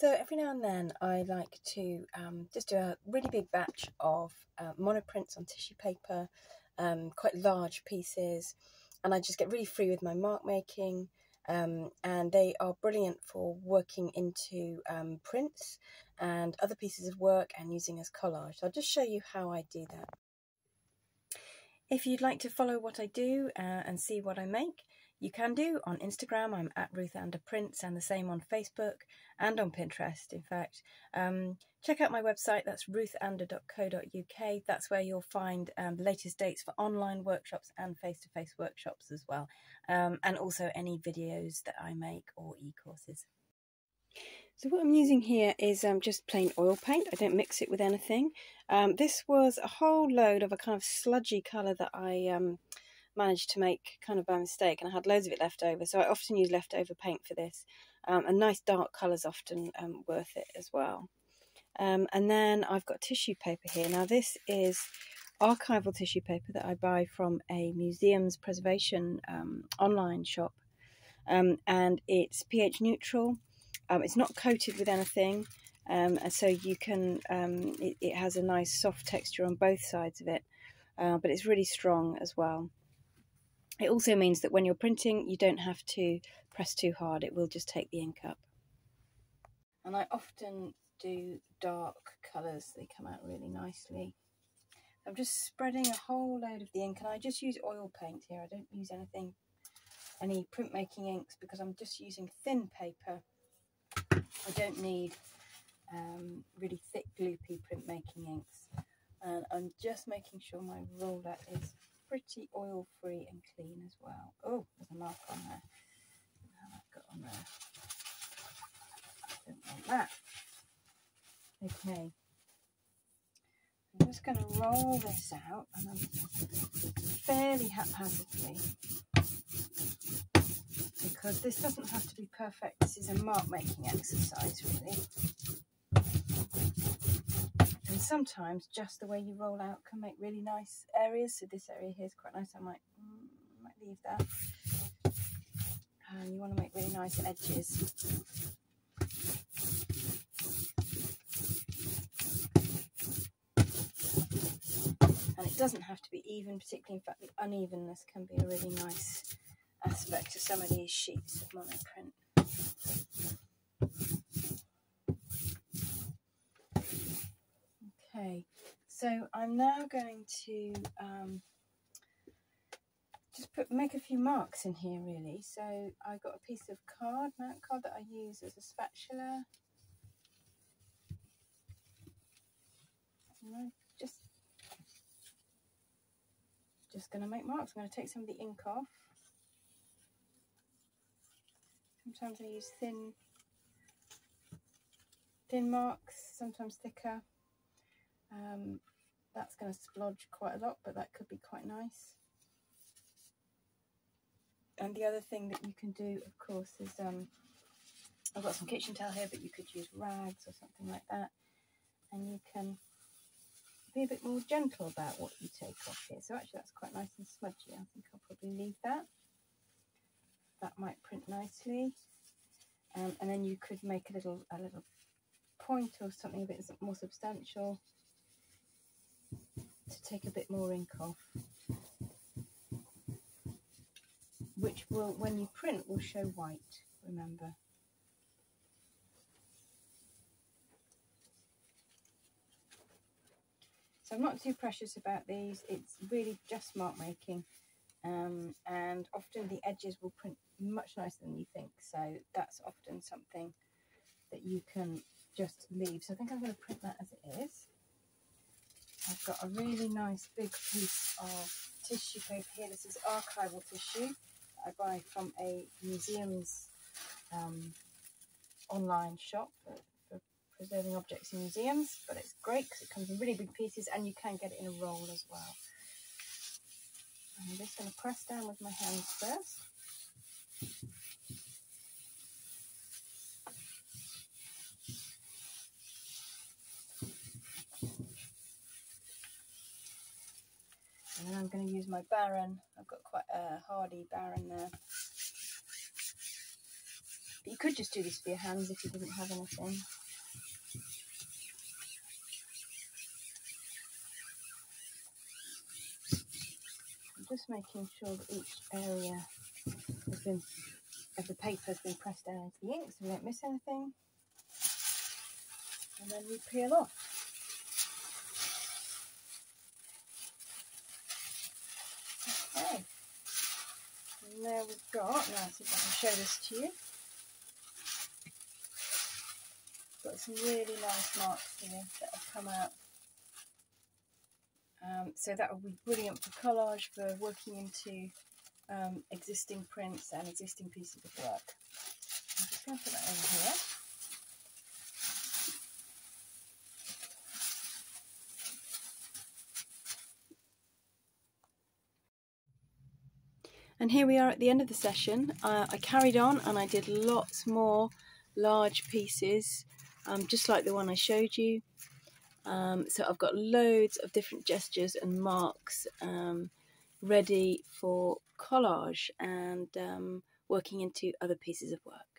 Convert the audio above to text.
So every now and then I like to um, just do a really big batch of uh, monoprints on tissue paper, um, quite large pieces, and I just get really free with my mark making. Um, and they are brilliant for working into um, prints and other pieces of work and using as collage. So I'll just show you how I do that. If you'd like to follow what I do uh, and see what I make, you can do on Instagram. I'm at Ruth Ander Prints and the same on Facebook and on Pinterest, in fact. Um, check out my website, that's ruthander.co.uk. That's where you'll find um, the latest dates for online workshops and face to face workshops as well, um, and also any videos that I make or e courses. So what I'm using here is um, just plain oil paint. I don't mix it with anything. Um, this was a whole load of a kind of sludgy colour that I um, managed to make kind of by mistake, and I had loads of it left over. So I often use leftover paint for this. Um, and nice dark colours often um, worth it as well. Um, and then I've got tissue paper here. Now this is archival tissue paper that I buy from a museum's preservation online shop. and it's pH neutral um, it's not coated with anything, um, and so you can. Um, it, it, has a nice soft texture on both sides of it, uh, but it's really strong as well. It also means that when you're printing, you don't have to press too hard. It will just take the ink up. And I often do dark colours. They come out really nicely. I'm just spreading a whole load of the ink, and I just use oil paint here. I don't use anything, any printmaking inks, because I'm just using thin paper I don't need um, really thick gloopy printmaking inks and I'm just making sure my roller is pretty oil free and clean as well. Oh, there's a mark on there. Now I've got on there. I don't want that. Okay. I'm just going to roll this out and I'm fairly haphazardly because this doesn't have to be perfect. This is a mark making exercise, really. Sometimes just the way you roll out can make really nice areas. So this area here is quite nice. I might, mm, might leave that. And you want to make really nice edges. And it doesn't have to be even, particularly in fact the unevenness can be a really nice aspect to some of these sheets of monoprint. Okay, so I'm now going to um, just put make a few marks in here really. So I got a piece of card, mount card that I use as a spatula. And just just going to make marks. I'm going to take some of the ink off. Sometimes I use thin, thin marks, sometimes thicker. Um, that's going to splodge quite a lot, but that could be quite nice. And the other thing that you can do, of course, is um, I've got some kitchen towel here, but you could use rags or something like that. And you can be a bit more gentle about what you take off here. So actually that's quite nice and smudgy. I think I'll probably leave that that might print nicely. Um, and then you could make a little a little point or something a bit more substantial to take a bit more ink off which will when you print will show white remember. So I'm not too precious about these. It's really just mark making um, and often the edges will print much nicer than you think. So that's often something that you can just leave. So I think I'm going to print that as it is I've got a really nice big piece of tissue paper here this is archival tissue I buy from a museum's um, online shop for, for preserving objects in museums but it's great because it comes in really big pieces and you can get it in a roll as well I'm just going to press down with my hands first. And then I'm going to use my baren. I've got quite a hardy baren there. But you could just do this for your hands if you didn't have anything. I'm just making sure that each area has been, of the paper has been pressed down into the ink so we don't miss anything. And then we peel off. Okay. And there we've got, now see I can show this to you. Got some really nice marks here that have come out. Um, so that will be brilliant for collage, for working into um, existing prints and existing pieces of work. I'm just going to put that over here. And here we are at the end of the session. Uh, I carried on and I did lots more large pieces, um, just like the one I showed you. Um, so I've got loads of different gestures and marks um, ready for collage and um, working into other pieces of work.